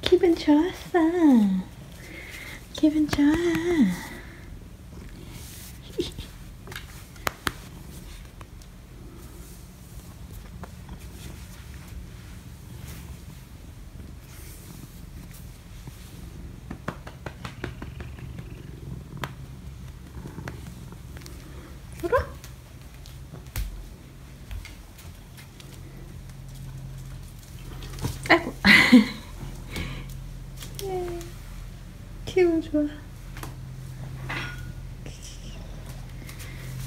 기분 좋았어. 기분 좋아. 울어? 아이고. 예, 기분 좋아.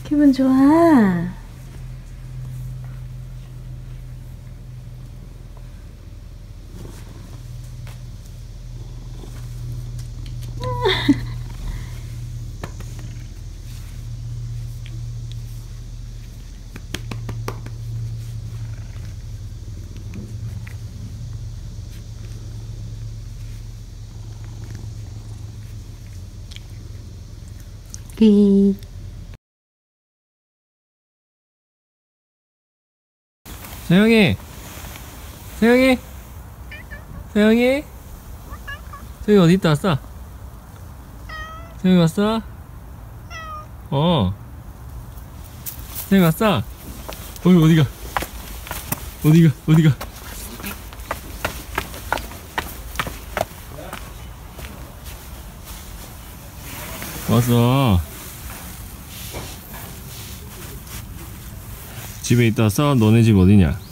기분 좋아. 기. 세영이 세영이 세영이 세영이 어디 있다 왔어? 세영이 왔어? 어 세영이 왔어? 어이 어디가 어디가 어디가 왔어 집에 있다 왔어? 너네 집 어디냐?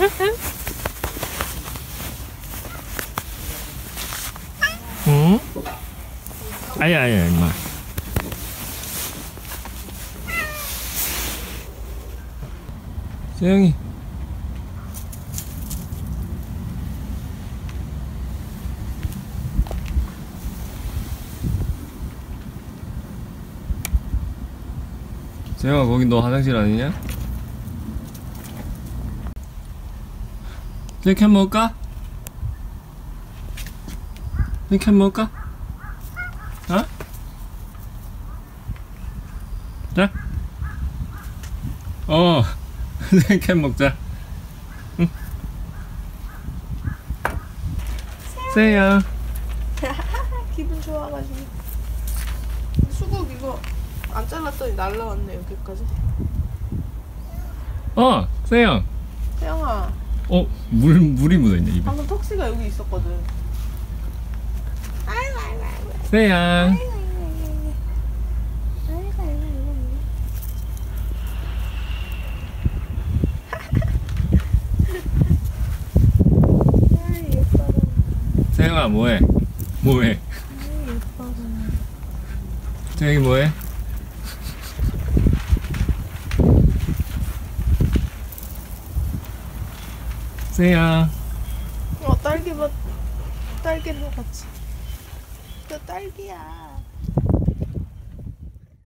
응? 아야 아야 임마 세영이 세영아 거기 너 화장실 아니냐? 이렇게 먹을까? 이렇게 먹을까? 어? 자. 어. 이렇게 먹자. 응. 세야. 기분 좋아가지고 수국 이거 안 잘랐더니 날라왔네 여기까지 어, 세영. 태영아 어, 물 물이 묻어 있네 입에. 방금 턱시가 여기 있었거든 세양. 세영아 뭐해? 뭐해? 세영이 뭐해? 세양. 어 딸기맛 딸기도 같이 그 딸기야